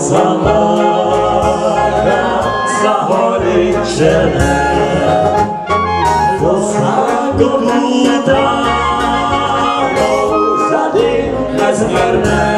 Залада загорить жене, До знаку додано за дим не зверне.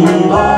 Ooh.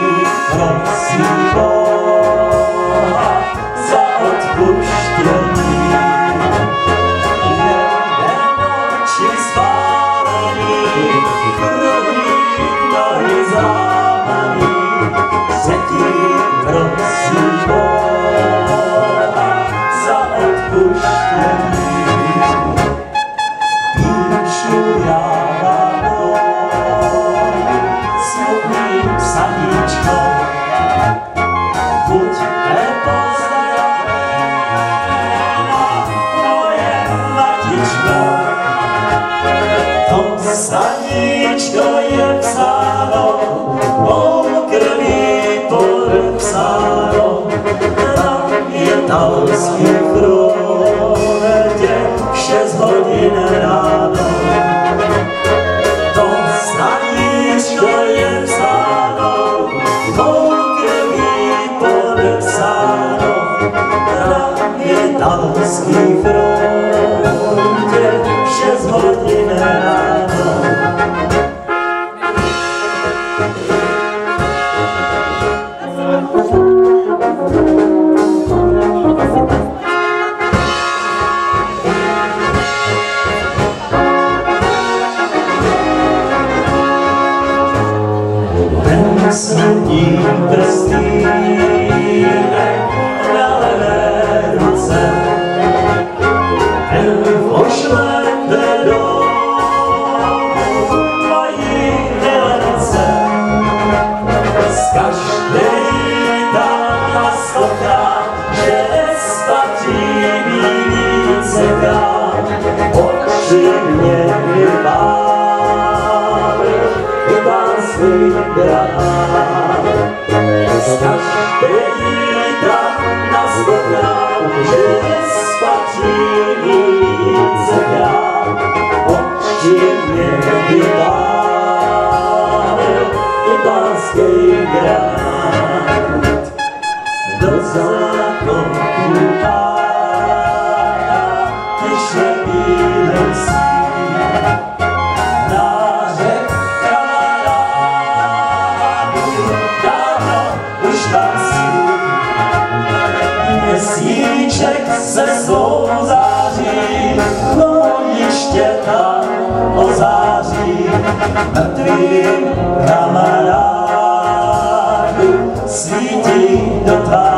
je psáno, mou krví por psáno, tam je talský v hodin ráno. To staníčko je psáno, mou krví por tam je talský v hodin ráno. ясно и просты. Pewnika nas wybrał, że spatrzyli zegar. Ościennie i parę i paskiej grać. Ček se svou září, no ještě tam ozáří mrtvým kamarádům svítí do tváří.